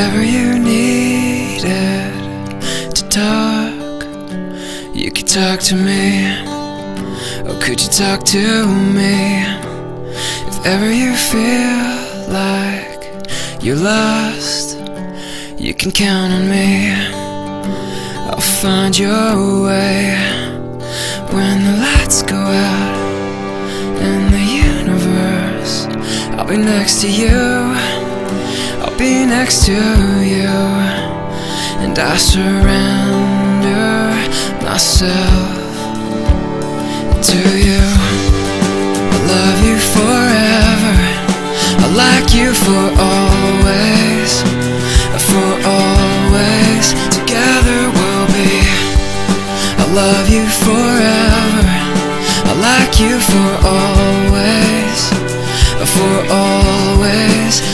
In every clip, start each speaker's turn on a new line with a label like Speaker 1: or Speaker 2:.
Speaker 1: Whenever you needed to talk, you could talk to me. Oh, could you talk to me? If ever you feel like you're lost, you can count on me. I'll find your way when the lights go out in the universe. I'll be next to you be next to you. And I surrender myself to you. I love you forever. I like you for always. For always. Together we'll be. I love you forever. I like you for always. For always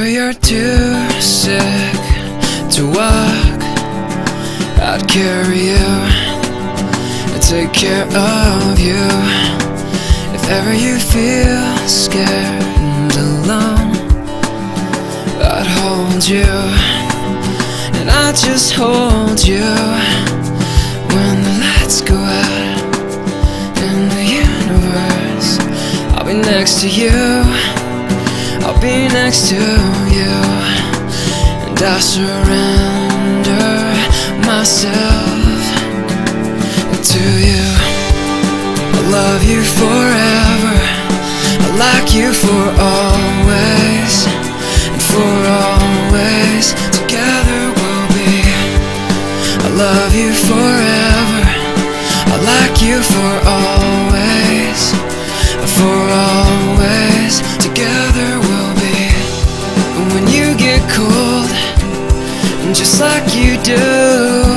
Speaker 1: If ever you're too sick to walk, I'd carry you and take care of you. If ever you feel scared and alone, I'd hold you and I'd just hold you when the lights go out in the universe. I'll be next to you. I'll be next to you. And I surrender myself to you. I love you forever. I like you for always. And for always. Together we'll be. I love you forever. I like you for always. For just like you do.